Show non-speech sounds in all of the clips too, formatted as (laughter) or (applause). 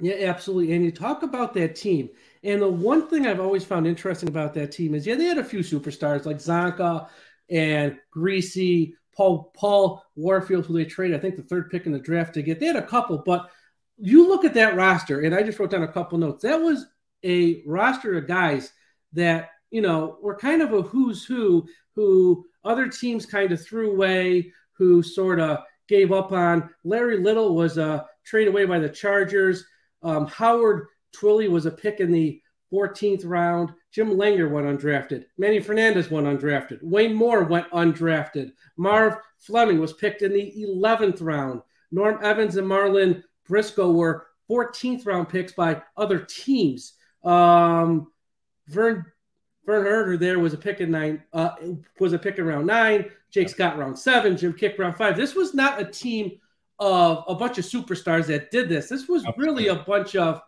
Yeah, absolutely. And you talk about that team. And the one thing I've always found interesting about that team is, yeah, they had a few superstars like Csonka and Griese, Paul Paul Warfield, who they traded, I think the third pick in the draft to get. They had a couple, but you look at that roster, and I just wrote down a couple notes. That was a roster of guys that you know were kind of a who's who, who other teams kind of threw away, who sort of gave up on. Larry Little was a uh, trade away by the Chargers. Um, Howard Twilley was a pick in the 14th round. Jim Langer went undrafted. Manny Fernandez went undrafted. Wayne Moore went undrafted. Marv Fleming was picked in the 11th round. Norm Evans and Marlin Briscoe were 14th round picks by other teams. Um, Vern Vern Herder there was a pick in nine, uh, was a pick in round nine. Jake Scott round seven. Jim Kiick round five. This was not a team of a bunch of superstars that did this. This was really a bunch of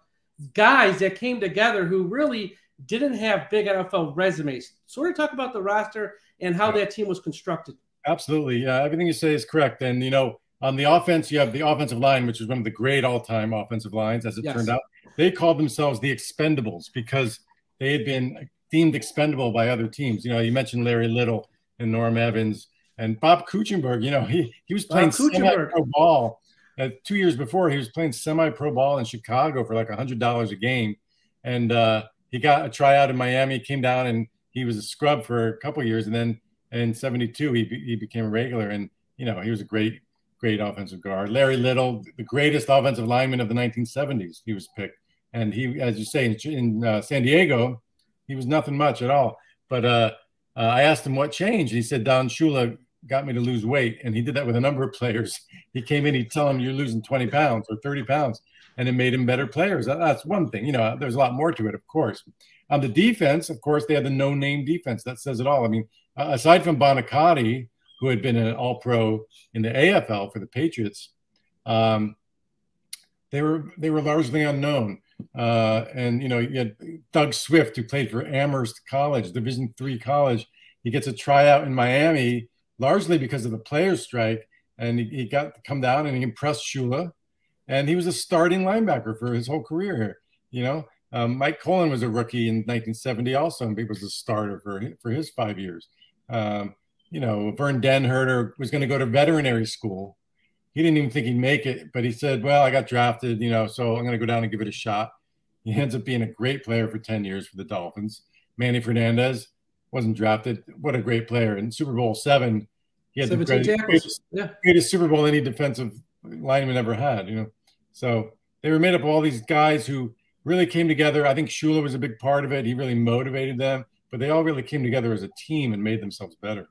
guys that came together who really didn't have big NFL resumes. Sort of talk about the roster and how that team was constructed. Absolutely. Yeah, everything you say is correct. And, you know, on the offense, you have the offensive line, which is one of the great all time offensive lines, as it yes. turned out. They called themselves the Expendables because they had been deemed expendable by other teams. You know, you mentioned Larry Little and Norm Evans and Bob Kuechenberg. You know, he, he was playing semi pro ball. Uh, two years before, he was playing semi pro ball in Chicago for like $100 a game. And, uh, he got a tryout in Miami, came down and he was a scrub for a couple years, and then in '72 he he became a regular, and you know he was a great great offensive guard. Larry Little, the greatest offensive lineman of the 1970s, he was picked, and he, as you say, in, in uh, San Diego, he was nothing much at all. But uh, uh, I asked him what changed. He said Don Shula got me to lose weight, and he did that with a number of players. (laughs) He came in, he'd tell them you're losing 20 pounds or 30 pounds and it made him better players. That's one thing. You know, there's a lot more to it, of course. On the defense, of course, they had the no-name defense. That says it all. I mean, aside from Buoniconti, who had been an All-Pro in the AFL for the Patriots, um, they were they were largely unknown. Uh, and you know, you had Doug Swift, who played for Amherst College, Division three college. He gets a tryout in Miami, largely because of the players' strike, and he, he got to come down and he impressed Shula and he was a starting linebacker for his whole career here. You know, um, Mike Kolen was a rookie in 1970 also, and he was a starter for for his five years. Um, you know, Vern Den Herder was going to go to veterinary school. He didn't even think he'd make it, but he said, "Well, I got drafted, you know, so I'm going to go down and give it a shot." He ends up being a great player for 10 years for the Dolphins. Manny Fernandez wasn't drafted. What a great player! In Super Bowl seven, he had the greatest, greatest, yeah. greatest Super Bowl any defensive lineman ever had. You know, so they were made up of all these guys who really came together. I think Shula was a big part of it. He really motivated them, but they all really came together as a team and made themselves better.